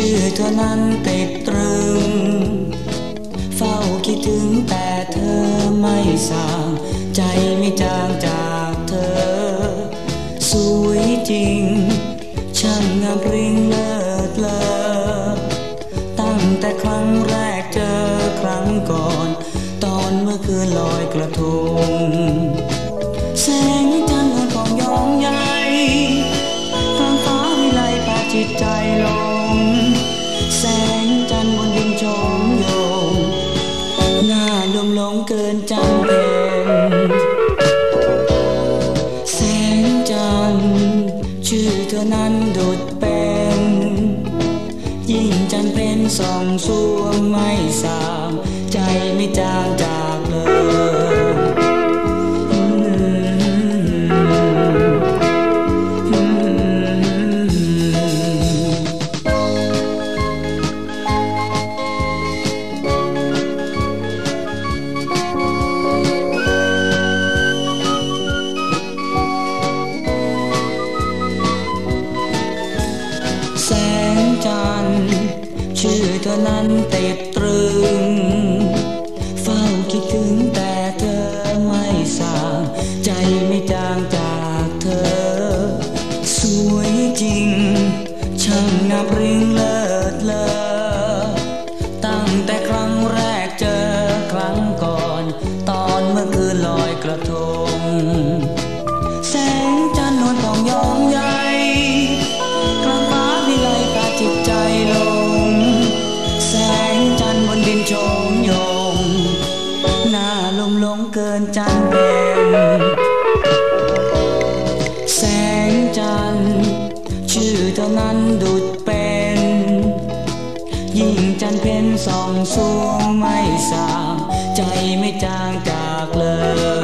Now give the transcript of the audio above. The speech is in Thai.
ชื่อเธอนั้นติดตรึง เฝ้าคิดถึงแต่เธอไม่สางใจไม่จางจากเธอ สวยจริง ช่างงามริงเลิศเลอตั้งแต่ครั้งแรกเจอครั้งก่อน ตอนเมื่อคืนลอยกระทงแสง นจันเพนแสงจันทร์ชื่อเธอนั้นดุดเป็น ยิ่งจันทร์เป็นส่องสวงไม่สาม ใจไม่จางจากเลย จันชื่อเธอนั้นติดตรึง เฝ้าคิดถึงแต่เธอไม่สางใจไม่จางจากเธอ สวยจริง ช่างนับริงเลิศเลอตั้งแต่ครั้งแรกเจอครั้งก่อน ตอนเมื่อคืนลอยกระทง นั้นดุดเป็น ยิ่งจันเพ็ญส่องสวงไม่สางใจไม่จางจากเลย